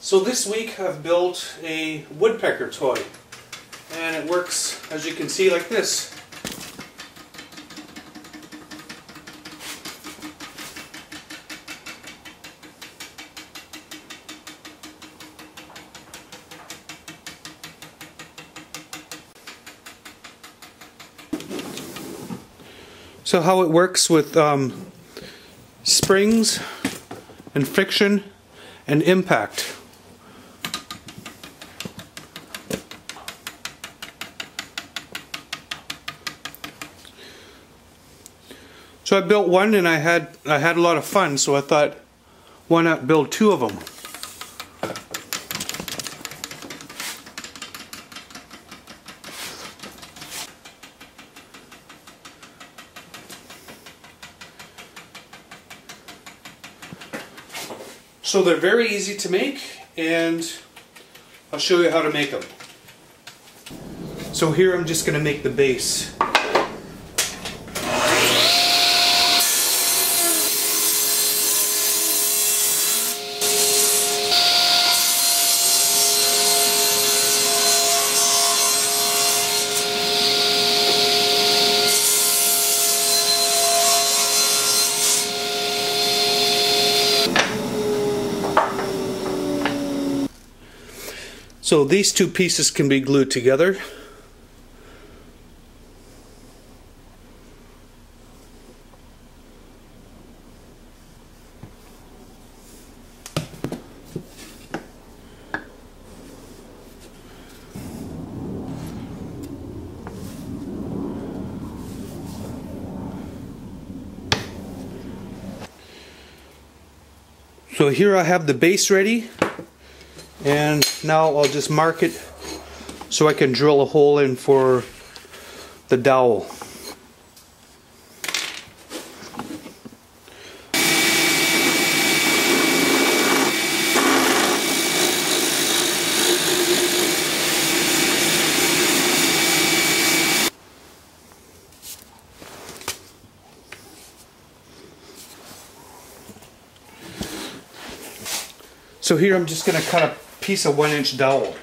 So this week I've built a woodpecker toy and it works as you can see like this. So how it works with um, springs and friction and impact. So I built one and I had I had a lot of fun so I thought why not build two of them. So they're very easy to make and I'll show you how to make them. So here I'm just going to make the base. So these two pieces can be glued together. So here I have the base ready and now I'll just mark it so I can drill a hole in for the dowel. So here I'm just going to cut a piece of one inch dowel.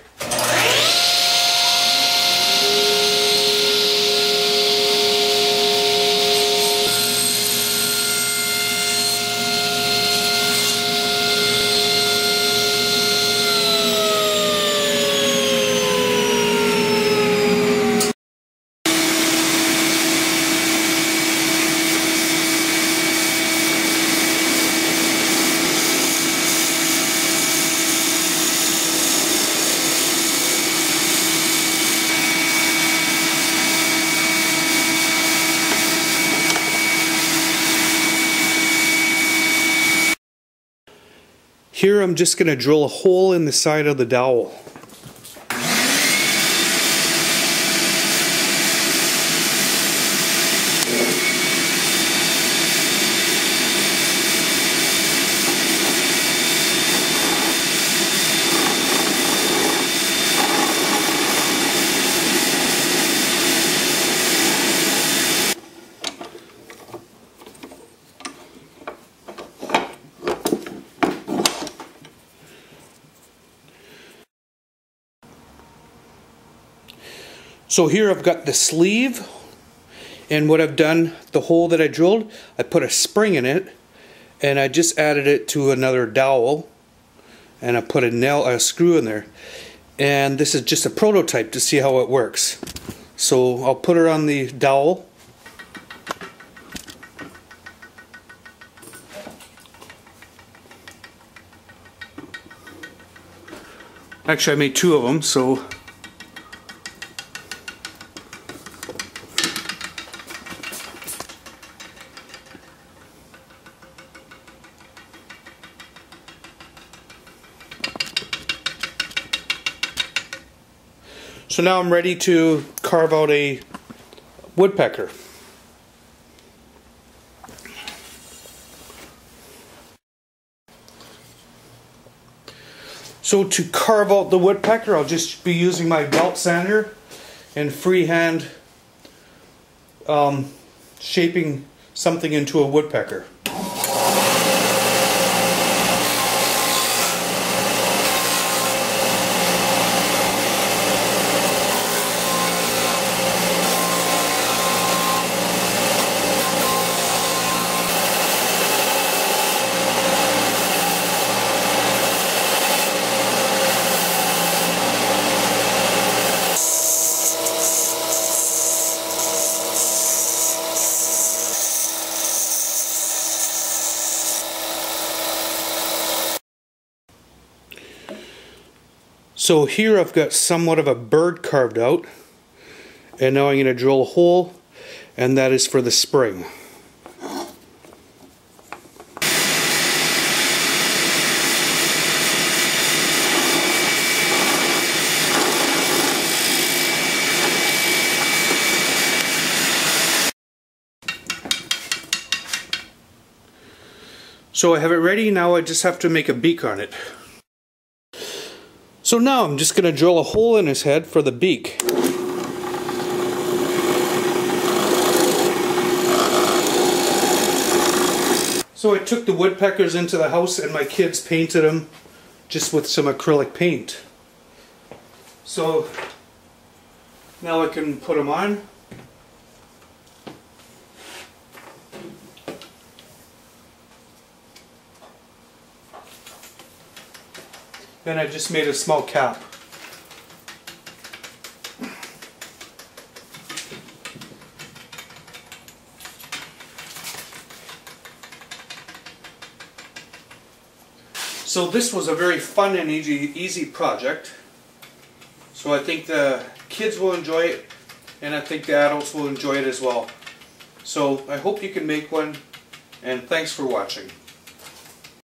Here I'm just going to drill a hole in the side of the dowel. So here I've got the sleeve and what I've done, the hole that I drilled, I put a spring in it and I just added it to another dowel and I put a nail, a screw in there. And this is just a prototype to see how it works. So I'll put her on the dowel. Actually I made two of them so So now I'm ready to carve out a woodpecker. So to carve out the woodpecker, I'll just be using my belt sander and freehand um, shaping something into a woodpecker. So here I've got somewhat of a bird carved out. And now I'm going to drill a hole and that is for the spring. So I have it ready, now I just have to make a beak on it. So now I'm just going to drill a hole in his head for the beak. So I took the woodpeckers into the house and my kids painted them just with some acrylic paint. So now I can put them on. Then I just made a small cap. So this was a very fun and easy, easy project. So I think the kids will enjoy it and I think the adults will enjoy it as well. So I hope you can make one and thanks for watching.